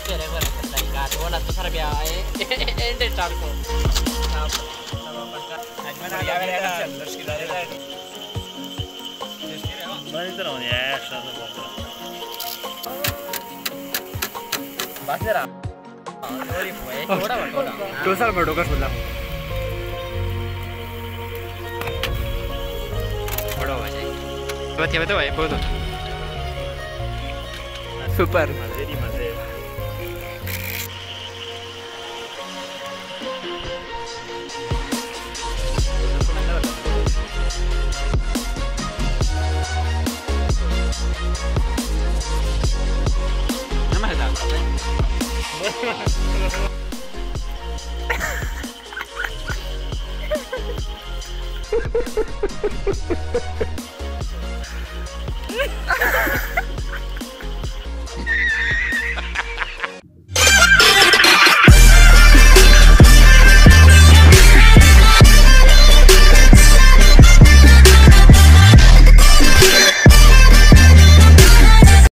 आपके रेवर गात वाला तो सर भी आए एंड स्टार को मैं इधर हूँ यार शायद बात जरा और ये थोड़ा थोड़ा तो सर मैं डोकर सुन रहा बड़ा हुआ है बताइए बताओ भाई बोलो सुपर मज़े मज़े Ha ha ha!